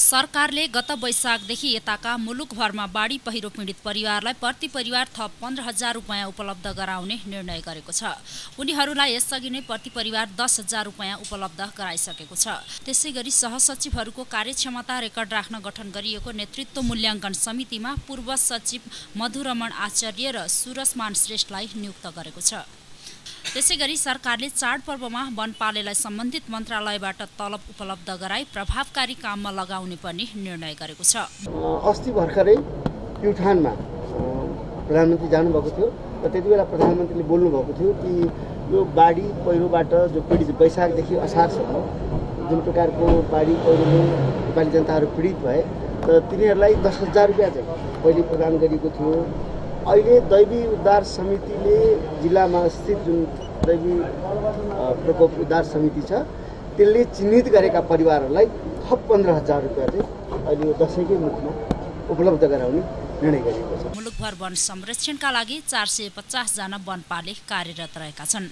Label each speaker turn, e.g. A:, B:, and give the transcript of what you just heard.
A: सरकारले गत वैशाखदेखि यताका मुलुकभरमा बाढी पहिरो पीडित परिवारलाई प्रति परिवार थप पन्ध्र हजार रुपियाँ उपलब्ध गराउने निर्णय गरेको छ। उनीहरूलाई यसअघि नै प्रति परिवार दस हजार रुपियाँ उपलब्ध गराइसकेको छ। त्यसै गरी सहसचिवहरूको कार्यक्षमता रेकर्ड राख्न गठन गरिएको नेतृत्व मूल्याङ्कन समितिमा पूर्व सचिव मधुरमण आचार्य र सुरसमान श्रेष्ठलाई नियुक्त गरेको छ। त्यसै गरी सरकारले चाडपर्वमा वनपालेलाई सम्बन्धित मन्त्रालयबाट तलब उपलब्ध गराई प्रभावकारी काममा लगाउने पनि निर्णय गरेको छ।
B: अस्ति भर्खरै प्युठानमा प्रधानमन्त्री जानुभएको थियो र त्यति बेला प्रधानमन्त्रीले बोल्नुभएको थियो कि यो बाढी पहिरोबाट जो पीडित वैशाखदेखि असारसम्म जुन प्रकारको बाढी पहिरोले नेपाली जनताहरू पीडित भए र तिनीहरूलाई दस हजार रुपियाँ चाहिँ पहिले प्रदान गरिएको थियो। अहिले दैवी उद्धार समितिले जिल्लामा स्थित जुन दैवी प्रकोप उद्धार समिति छ त्यसले चिन्हित गरेका परिवारहरूलाई थप पन्ध्र हजार रुपियाँ चाहिँ अहिले यो दसैँकै मुखमा उपलब्ध गराउने निर्णय गरिएको छ।
A: मुलुकभर वन संरक्षणका लागि चार सय पचासजना वनपाले कार्यरत रहेका छन्।